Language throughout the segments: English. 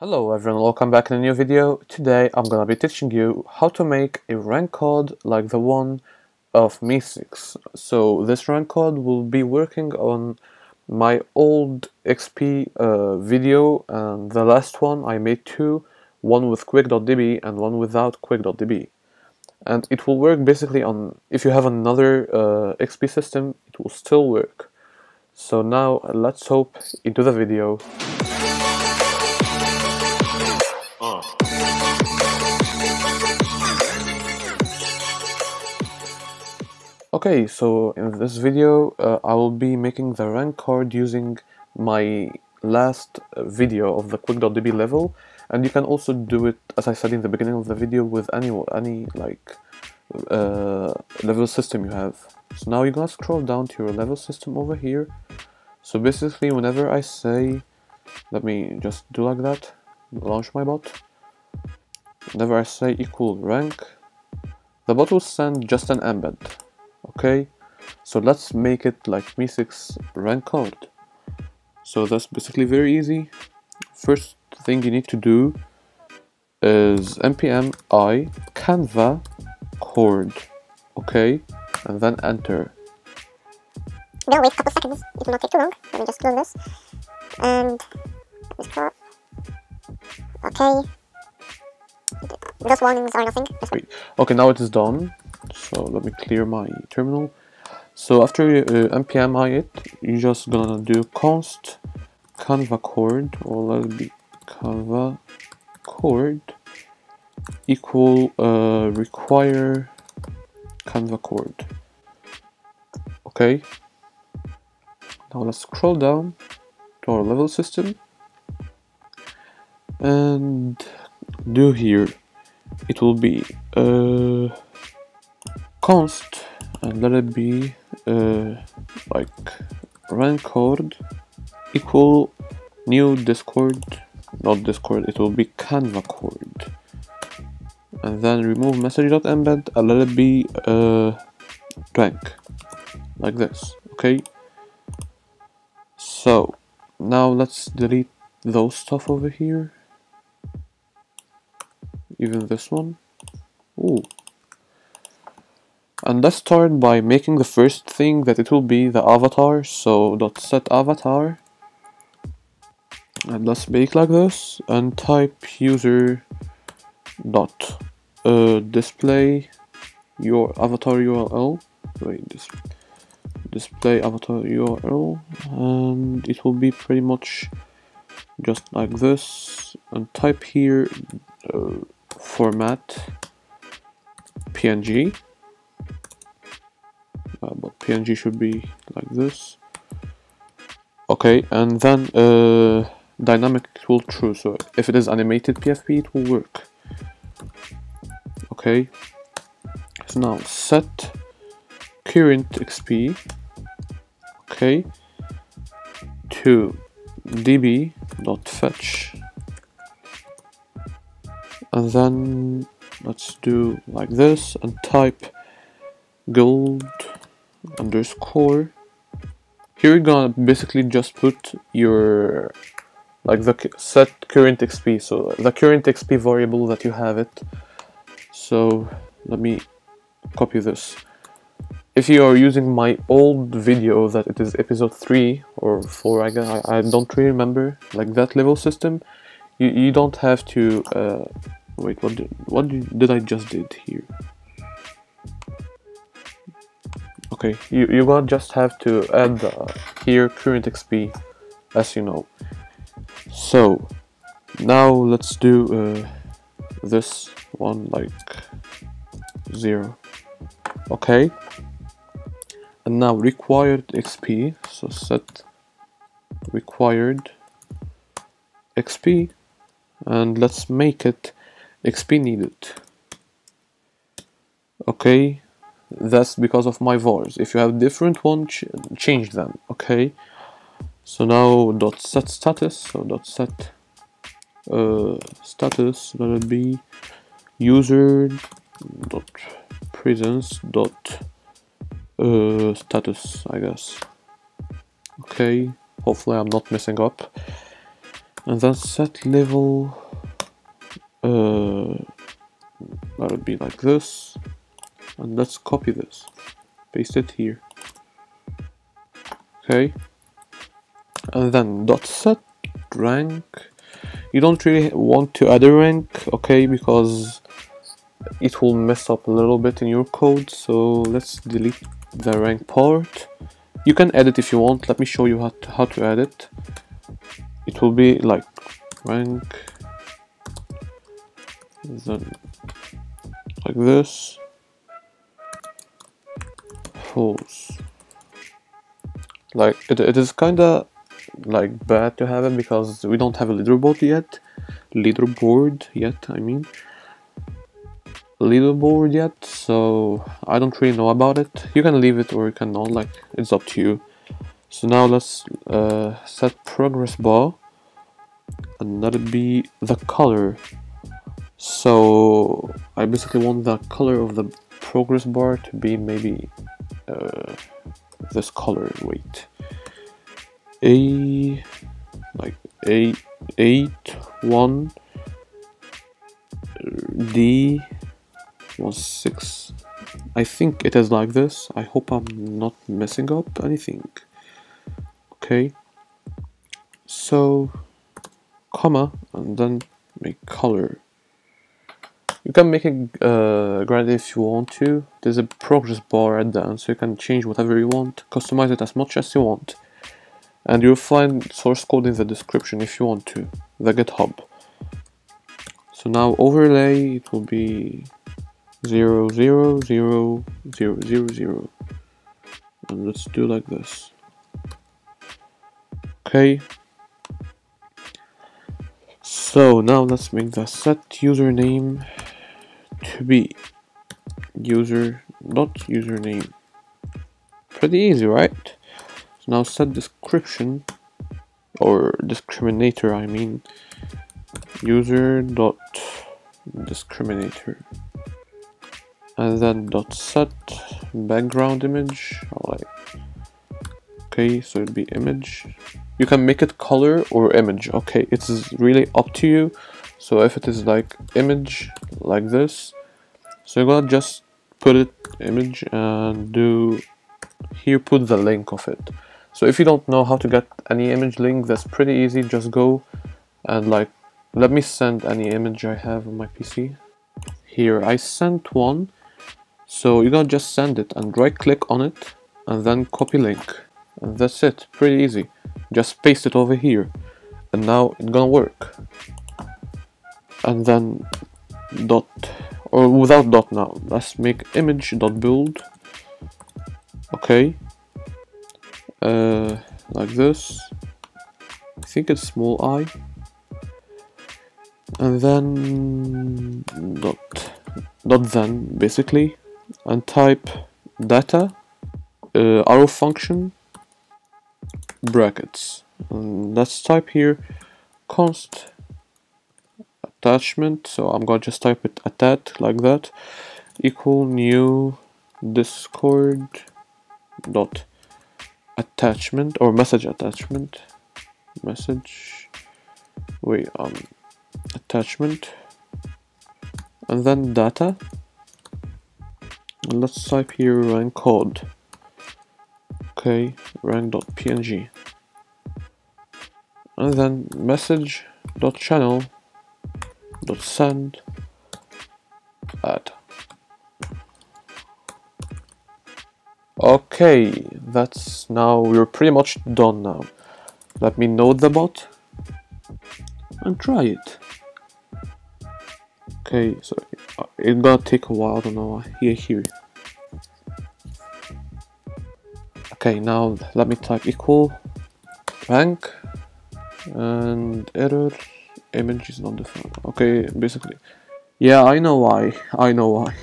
Hello everyone, welcome back in a new video. Today I'm gonna be teaching you how to make a rank card like the one of MEE6. So this rank card will be working on my old XP uh, video and the last one I made two, one with quick.db and one without quick.db. And it will work basically on, if you have another uh, XP system, it will still work. So now let's hope into the video. Okay, so in this video uh, I will be making the rank card using my last uh, video of the quick.db level and you can also do it as I said in the beginning of the video with any any like uh, level system you have. So now you're gonna scroll down to your level system over here. So basically whenever I say let me just do like that, launch my bot. Whenever I say equal rank, the bot will send just an embed okay so let's make it like MEE6 rank card so that's basically very easy first thing you need to do is npm i canva chord okay and then enter Don't wait a couple seconds, it will not take too long. Let me just close this. And scroll. Okay. Those warnings are nothing. Wait. okay now it is done so let me clear my terminal. So after you uh, npm i it you're just gonna do const canvacord or let it be canva chord equal uh, require canvacord. Okay. Now let's scroll down to our level system and do here. It will be uh, const and let it be uh, like rank card equal new discord not discord it will be canvacord and then remove message.embed and let it be uh, rank like this okay? So now let's delete those stuff over here. Even this one. Ooh. And let's start by making the first thing that it will be the avatar. So dot set avatar. And let's make like this and type user dot uh, display your avatar URL. Wait, this display avatar URL and it will be pretty much just like this and type here uh, format png png should be like this. Okay and then uh, dynamic will true. So if it is animated pfp it will work. Okay. So now set current xp okay to db dot fetch. And then let's do like this and type gold underscore. Here you're gonna basically just put your like the set current xp so the current xp variable that you have it. So let me copy this. If you are using my old video that it is episode 3 or 4 I, guess, I, I don't really remember like that level system you, you don't have to uh, wait what did, what did I just did here okay you, you're gonna just have to add uh, here current XP as you know. So now let's do uh, this one like zero. Okay. And now required XP so set required XP and let's make it XP needed. Okay that's because of my vars if you have different one ch change them okay? So now dot set status so dot set uh, status let it be user dot presence dot uh, status I guess. Okay hopefully I'm not messing up. And then set level uh, that would be like this and let's copy this. Paste it here. Okay. And then dot set rank. You don't really want to add a rank okay because it will mess up a little bit in your code. So let's delete the rank part. You can edit if you want. Let me show you how to, how to add it. It will be like rank then like this false like it, it is kind of like bad to have it because we don't have a leaderboard yet. Leaderboard yet I mean. Leaderboard yet so I don't really know about it. You can leave it or you can not like it's up to you. So now let's uh, set progress bar and let it be the color. So I basically want the color of the progress bar to be maybe uh, this color wait a like a eight one d was six. I think it is like this. I hope I'm not messing up anything. Okay. So comma and then make color you can make a uh, if you want to. There's a progress bar at the end so you can change whatever you want. Customize it as much as you want. And you'll find source code in the description if you want to. The github. So now overlay it will be zero zero zero zero zero zero. And let's do like this. Okay. So now let's make the set username to be user dot username. Pretty easy right? So now set description or discriminator I mean. User dot discriminator. And then dot set background image like okay so it'd be image. You can make it color or image okay? It's really up to you so if it is like image like this so you're gonna just put it image and do here put the link of it. So if you don't know how to get any image link that's pretty easy. Just go and like let me send any image I have on my PC here I sent one. So you're gonna just send it and right click on it and then copy link. And that's it. Pretty easy. Just paste it over here. And now it's gonna work and then dot or without dot now. Let's make image dot build. Okay. Uh, like this. I think it's small i. And then dot dot then basically. And type data uh, arrow function brackets. And let's type here const attachment so I'm gonna just type it attach like that. Equal new discord dot attachment or message attachment. Message. Wait um attachment. And then data. And let's type here rank card. Okay rank.png and then message dot channel dot send add okay that's now we're pretty much done now. Let me node the bot and try it. Okay so uh, it's gonna take a while I don't know here here okay now let me type equal rank and error image is not defined okay basically. Yeah I know why. I know why.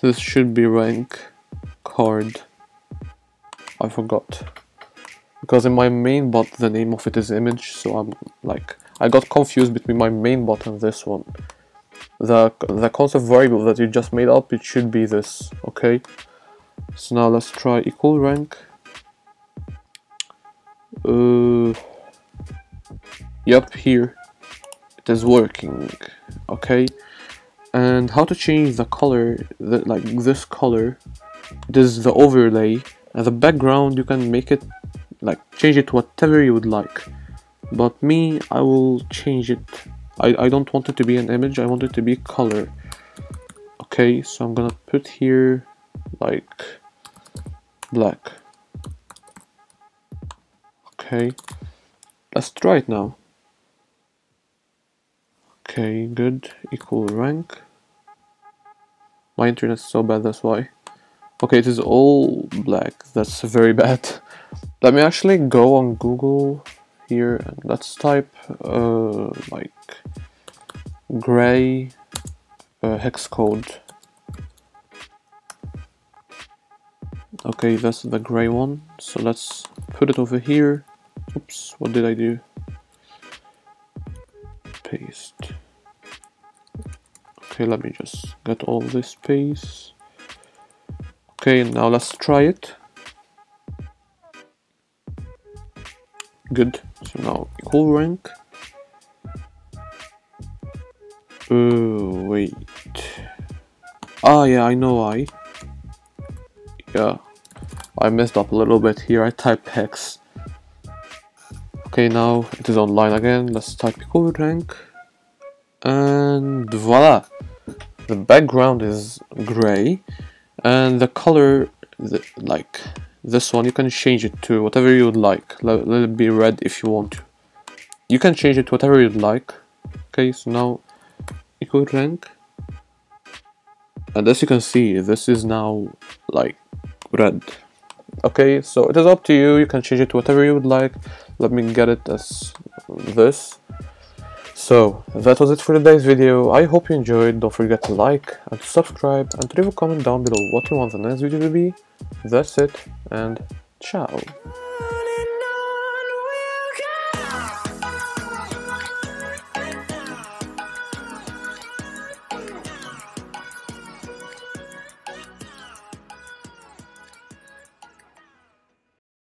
This should be rank card. I forgot. Because in my main bot the name of it is image so I'm like I got confused between my main bot and this one. The the concept variable that you just made up it should be this okay? So now let's try equal rank. Uh, Yep, here it is working. Okay, and how to change the color, the, like this color. This is the overlay, and the background you can make it like change it whatever you would like. But me, I will change it. I, I don't want it to be an image. I want it to be color. Okay, so I'm gonna put here like black. Okay, let's try it now. Okay, good. Equal rank. My internet's so bad, that's why. Okay, it is all black. That's very bad. Let me actually go on Google here and let's type uh, like gray uh, hex code. Okay, that's the gray one. So let's put it over here. Oops, what did I do? Okay, let me just get all this space. Okay, now let's try it. Good. So now equal rank. Oh, wait. Ah, yeah, I know why. Yeah, I messed up a little bit here. I typed hex. Okay, now it is online again. Let's type equal rank. And voila! The background is gray and the color, the, like this one, you can change it to whatever you would like. Let, let it be red if you want to. You can change it to whatever you'd like. Okay, so now equal rank. And as you can see, this is now like red. Okay, so it is up to you. You can change it to whatever you would like. Let me get it as this. So, that was it for today's video. I hope you enjoyed. Don't forget to like and to subscribe and to leave a comment down below what you want the next video to be. That's it, and ciao.